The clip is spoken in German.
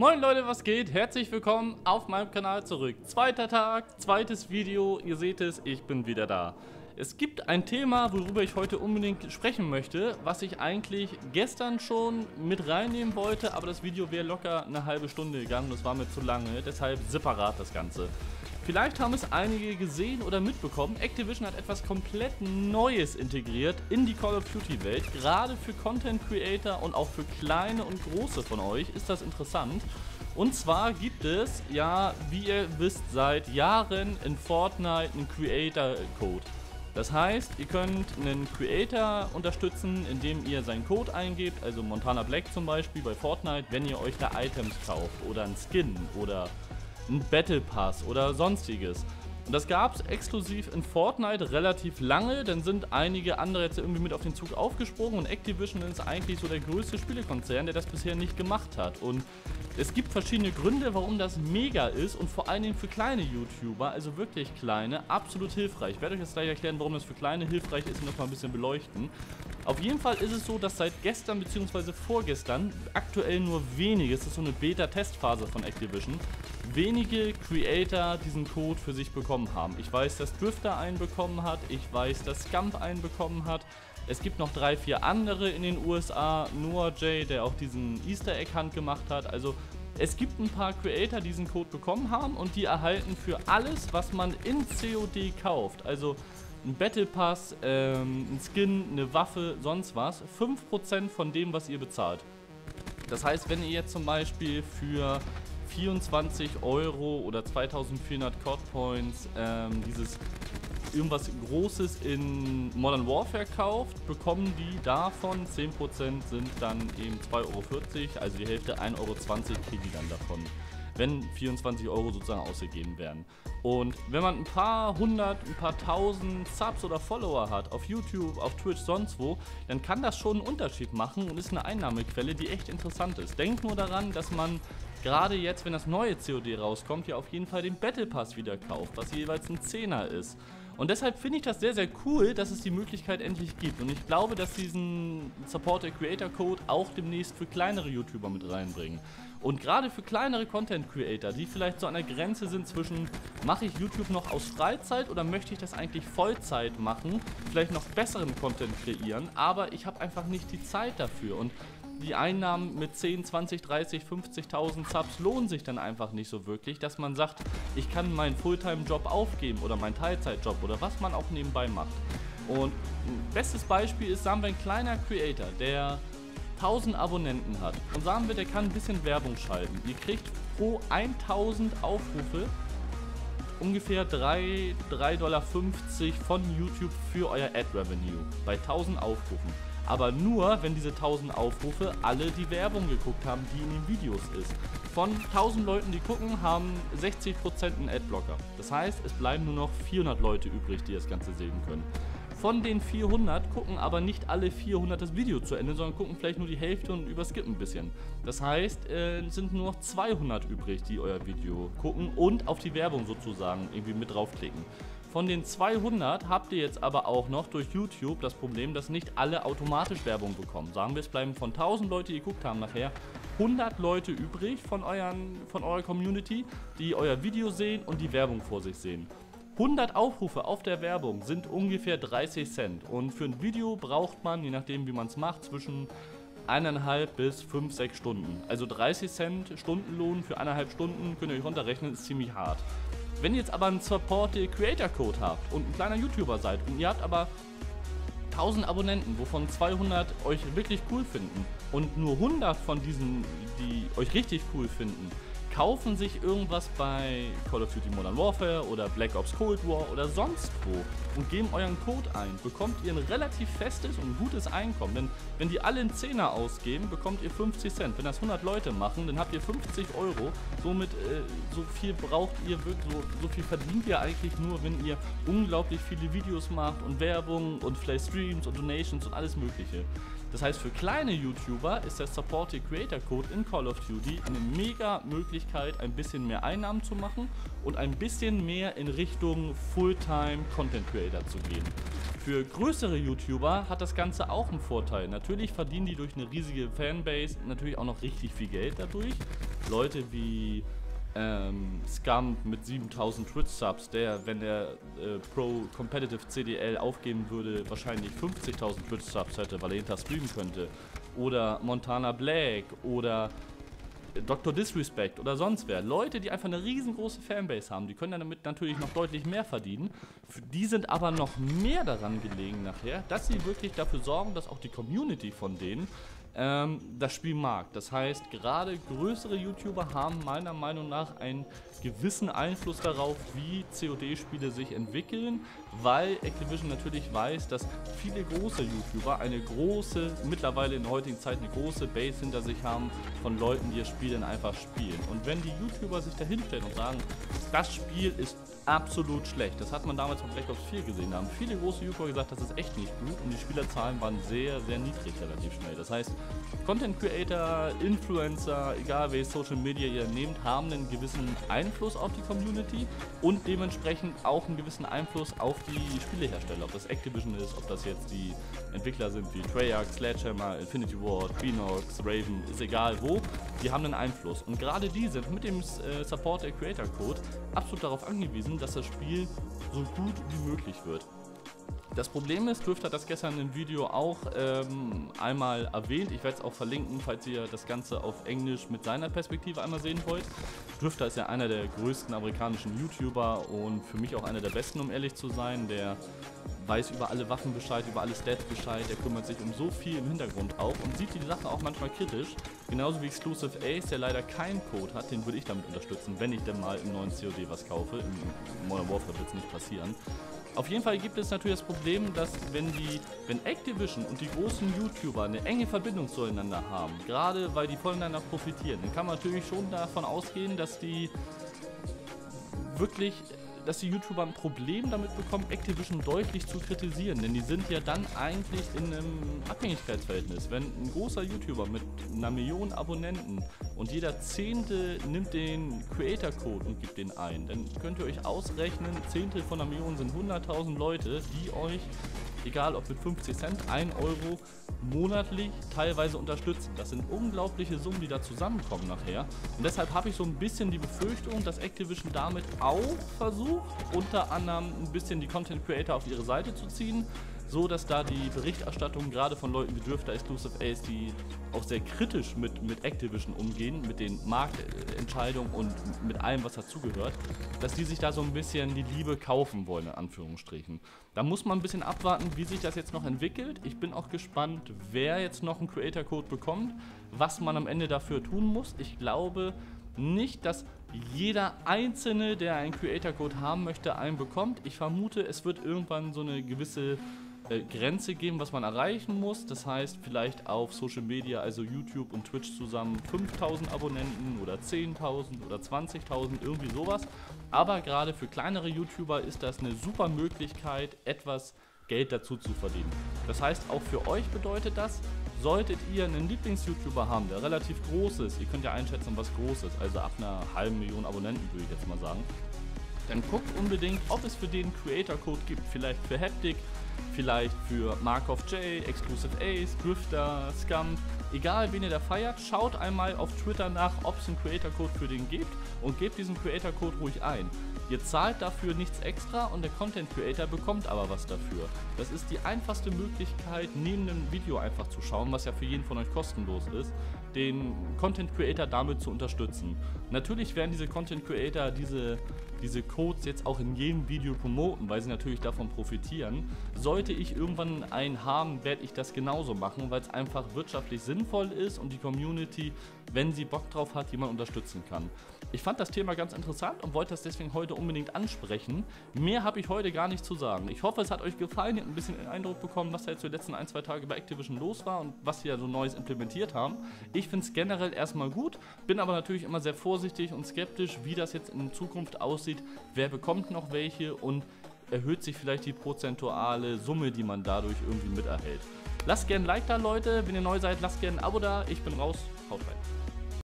Moin Leute, was geht? Herzlich willkommen auf meinem Kanal zurück. Zweiter Tag, zweites Video, ihr seht es, ich bin wieder da. Es gibt ein Thema, worüber ich heute unbedingt sprechen möchte, was ich eigentlich gestern schon mit reinnehmen wollte, aber das Video wäre locker eine halbe Stunde gegangen, das war mir zu lange, deshalb separat das Ganze. Vielleicht haben es einige gesehen oder mitbekommen, Activision hat etwas komplett Neues integriert in die Call of Duty Welt. Gerade für Content Creator und auch für kleine und große von euch ist das interessant. Und zwar gibt es, ja, wie ihr wisst, seit Jahren in Fortnite einen Creator Code. Das heißt, ihr könnt einen Creator unterstützen, indem ihr seinen Code eingebt, also Montana Black zum Beispiel bei Fortnite, wenn ihr euch da Items kauft oder einen Skin oder einen Battle Pass oder sonstiges. Und das gab es exklusiv in Fortnite relativ lange, dann sind einige andere jetzt irgendwie mit auf den Zug aufgesprungen und Activision ist eigentlich so der größte Spielekonzern, der das bisher nicht gemacht hat. Und es gibt verschiedene Gründe, warum das mega ist und vor allen Dingen für kleine YouTuber, also wirklich kleine, absolut hilfreich. Ich werde euch jetzt gleich erklären, warum das für kleine hilfreich ist und das mal ein bisschen beleuchten. Auf jeden Fall ist es so, dass seit gestern bzw. vorgestern aktuell nur wenige, es ist so eine Beta-Testphase von Activision, wenige Creator diesen Code für sich bekommen haben. Ich weiß, dass Drifter einen bekommen hat, ich weiß, dass Scump einen bekommen hat. Es gibt noch drei, vier andere in den USA, Noah J, der auch diesen Easter Egg Hunt gemacht hat. Also es gibt ein paar Creator, die diesen Code bekommen haben und die erhalten für alles, was man in COD kauft, also ein Battle Pass, ähm, ein Skin, eine Waffe, sonst was, 5% von dem, was ihr bezahlt. Das heißt, wenn ihr jetzt zum Beispiel für 24 Euro oder 2400 Code Points ähm, dieses irgendwas Großes in Modern Warfare kauft, bekommen die davon 10% sind dann eben 2,40 Euro, also die Hälfte 1,20 Euro kriegen die dann davon wenn 24 Euro sozusagen ausgegeben werden. Und wenn man ein paar hundert, ein paar tausend Subs oder Follower hat, auf YouTube, auf Twitch, sonst wo, dann kann das schon einen Unterschied machen und ist eine Einnahmequelle, die echt interessant ist. Denkt nur daran, dass man gerade jetzt, wenn das neue COD rauskommt, ja auf jeden Fall den Battle Pass wieder kauft, was jeweils ein Zehner ist. Und deshalb finde ich das sehr, sehr cool, dass es die Möglichkeit endlich gibt. Und ich glaube, dass diesen Supporter Creator Code auch demnächst für kleinere YouTuber mit reinbringen. Und gerade für kleinere Content Creator, die vielleicht so an der Grenze sind zwischen, mache ich YouTube noch aus Freizeit oder möchte ich das eigentlich Vollzeit machen, vielleicht noch besseren Content kreieren, aber ich habe einfach nicht die Zeit dafür. Und die Einnahmen mit 10, 20, 30, 50.000 Subs lohnen sich dann einfach nicht so wirklich, dass man sagt, ich kann meinen Fulltime-Job aufgeben oder meinen Teilzeitjob oder was man auch nebenbei macht. Und ein bestes Beispiel ist, sagen wir, ein kleiner Creator, der 1000 Abonnenten hat und sagen wir, der kann ein bisschen Werbung schalten. Ihr kriegt pro 1000 Aufrufe ungefähr 3,50 Dollar von YouTube für euer Ad-Revenue bei 1000 Aufrufen aber nur, wenn diese 1000 Aufrufe alle die Werbung geguckt haben, die in den Videos ist. Von 1000 Leuten, die gucken, haben 60% einen Adblocker. Das heißt, es bleiben nur noch 400 Leute übrig, die das Ganze sehen können. Von den 400 gucken aber nicht alle 400 das Video zu Ende, sondern gucken vielleicht nur die Hälfte und überskippen ein bisschen. Das heißt, äh, sind nur noch 200 übrig, die euer Video gucken und auf die Werbung sozusagen irgendwie mit draufklicken. Von den 200 habt ihr jetzt aber auch noch durch YouTube das Problem, dass nicht alle automatisch Werbung bekommen. Sagen wir, es bleiben von 1000 Leute, die geguckt haben, nachher 100 Leute übrig von, euren, von eurer Community, die euer Video sehen und die Werbung vor sich sehen. 100 Aufrufe auf der Werbung sind ungefähr 30 Cent. Und für ein Video braucht man, je nachdem wie man es macht, zwischen eineinhalb bis 5, 6 Stunden. Also 30 Cent Stundenlohn für eineinhalb Stunden, könnt ihr euch runterrechnen, ist ziemlich hart. Wenn ihr jetzt aber einen Supported Creator Code habt und ein kleiner YouTuber seid und ihr habt aber 1000 Abonnenten, wovon 200 euch wirklich cool finden und nur 100 von diesen, die euch richtig cool finden, kaufen sich irgendwas bei Call of Duty Modern Warfare oder Black Ops Cold War oder sonst wo und geben euren Code ein, bekommt ihr ein relativ festes und gutes Einkommen. Denn wenn die alle einen Zehner ausgeben, bekommt ihr 50 Cent. Wenn das 100 Leute machen, dann habt ihr 50 Euro. Somit äh, so viel braucht ihr so, so viel verdient ihr eigentlich nur, wenn ihr unglaublich viele Videos macht und Werbung und vielleicht Streams und Donations und alles mögliche. Das heißt, für kleine YouTuber ist der Supported Creator Code in Call of Duty eine mega Möglichkeit, ein bisschen mehr Einnahmen zu machen und ein bisschen mehr in Richtung Fulltime Content Creator zu gehen. Für größere YouTuber hat das Ganze auch einen Vorteil. Natürlich verdienen die durch eine riesige Fanbase natürlich auch noch richtig viel Geld dadurch. Leute wie ähm, Scump mit 7000 Twitch-Subs, der, wenn er äh, Pro Competitive CDL aufgeben würde, wahrscheinlich 50.000 Twitch-Subs hätte, weil er hinter streamen könnte. Oder Montana Black oder Dr. Disrespect oder sonst wer. Leute, die einfach eine riesengroße Fanbase haben, die können damit natürlich noch deutlich mehr verdienen. Die sind aber noch mehr daran gelegen nachher, dass sie wirklich dafür sorgen, dass auch die Community von denen ähm, das Spiel mag. Das heißt, gerade größere YouTuber haben meiner Meinung nach einen gewissen Einfluss darauf, wie COD-Spiele sich entwickeln, weil Activision natürlich weiß, dass viele große YouTuber eine große, mittlerweile in der heutigen Zeit eine große Base hinter sich haben von Leuten, die das Spiel dann einfach spielen. Und wenn die YouTuber sich dahinstellen und sagen, das Spiel ist absolut schlecht. Das hat man damals von Black Ops 4 gesehen. Da haben viele große YouTuber gesagt, das ist echt nicht gut und die Spielerzahlen waren sehr, sehr niedrig relativ schnell. Das heißt, Content Creator, Influencer, egal welche Social Media ihr nehmt, haben einen gewissen Einfluss auf die Community und dementsprechend auch einen gewissen Einfluss auf die Spielehersteller. Ob das Activision ist, ob das jetzt die Entwickler sind wie Treyarch, Sledgehammer, Infinity Ward, Beanox, Raven, ist egal wo, die haben einen Einfluss. Und gerade die sind mit dem äh, Support der Creator Code absolut darauf angewiesen, dass das Spiel so gut wie möglich wird. Das Problem ist, Drifter hat das gestern im Video auch ähm, einmal erwähnt. Ich werde es auch verlinken, falls ihr das Ganze auf Englisch mit seiner Perspektive einmal sehen wollt. Drifter ist ja einer der größten amerikanischen YouTuber und für mich auch einer der besten, um ehrlich zu sein. Der weiß über alle Waffen Bescheid, über alle Stats Bescheid, der kümmert sich um so viel im Hintergrund auch und sieht die Sache auch manchmal kritisch. Genauso wie Exclusive Ace, der leider keinen Code hat, den würde ich damit unterstützen, wenn ich denn mal im neuen COD was kaufe. Im Modern Warfare wird es nicht passieren. Auf jeden Fall gibt es natürlich das Problem, dass wenn die, wenn Activision und die großen YouTuber eine enge Verbindung zueinander haben, gerade weil die voneinander profitieren, dann kann man natürlich schon davon ausgehen, dass die wirklich dass die YouTuber ein Problem damit bekommen, Activision deutlich zu kritisieren. Denn die sind ja dann eigentlich in einem Abhängigkeitsverhältnis. Wenn ein großer YouTuber mit einer Million Abonnenten und jeder Zehnte nimmt den Creator-Code und gibt den ein, dann könnt ihr euch ausrechnen, Zehntel von einer Million sind 100.000 Leute, die euch egal ob mit 50 Cent, 1 Euro monatlich teilweise unterstützen. Das sind unglaubliche Summen, die da zusammenkommen nachher. Und deshalb habe ich so ein bisschen die Befürchtung, dass Activision damit auch versucht, unter anderem ein bisschen die Content Creator auf ihre Seite zu ziehen so, dass da die Berichterstattung gerade von Leuten wie Drifter, Exclusive Ace, die auch sehr kritisch mit, mit Activision umgehen, mit den Marktentscheidungen und mit allem, was dazugehört, dass die sich da so ein bisschen die Liebe kaufen wollen, in Anführungsstrichen. Da muss man ein bisschen abwarten, wie sich das jetzt noch entwickelt. Ich bin auch gespannt, wer jetzt noch einen Creator Code bekommt, was man am Ende dafür tun muss. Ich glaube nicht, dass jeder Einzelne, der einen Creator Code haben möchte, einen bekommt. Ich vermute, es wird irgendwann so eine gewisse äh, Grenze geben, was man erreichen muss. Das heißt, vielleicht auf Social Media, also YouTube und Twitch zusammen 5000 Abonnenten oder 10.000 oder 20.000, irgendwie sowas. Aber gerade für kleinere YouTuber ist das eine super Möglichkeit, etwas Geld dazu zu verdienen. Das heißt, auch für euch bedeutet das, solltet ihr einen Lieblings-YouTuber haben, der relativ groß ist, ihr könnt ja einschätzen, was groß ist, also ab einer halben Million Abonnenten würde ich jetzt mal sagen, dann guckt unbedingt, ob es für den Creator-Code gibt. Vielleicht für Haptic, vielleicht für Markov J, Exclusive Ace, Drifter, Scum, egal wen ihr da feiert, schaut einmal auf Twitter nach, ob es einen Creator-Code für den gibt und gebt diesen Creator-Code ruhig ein. Ihr zahlt dafür nichts extra und der Content Creator bekommt aber was dafür. Das ist die einfachste Möglichkeit, neben dem Video einfach zu schauen, was ja für jeden von euch kostenlos ist, den Content Creator damit zu unterstützen. Natürlich werden diese Content Creator diese, diese Codes jetzt auch in jedem Video promoten, weil sie natürlich davon profitieren. Sollte ich irgendwann einen haben, werde ich das genauso machen, weil es einfach wirtschaftlich sinnvoll ist und die Community, wenn sie Bock drauf hat, jemand unterstützen kann. Ich fand das Thema ganz interessant und wollte das deswegen heute unbedingt ansprechen. Mehr habe ich heute gar nicht zu sagen. Ich hoffe, es hat euch gefallen. Ihr habt ein bisschen den Eindruck bekommen, was da jetzt die letzten ein, zwei Tage bei Activision los war und was sie ja so Neues implementiert haben. Ich finde es generell erstmal gut, bin aber natürlich immer sehr vorsichtig und skeptisch, wie das jetzt in Zukunft aussieht. Wer bekommt noch welche und erhöht sich vielleicht die prozentuale Summe, die man dadurch irgendwie miterhält. Lasst gerne ein Like da, Leute. Wenn ihr neu seid, lasst gerne ein Abo da. Ich bin raus. Haut rein.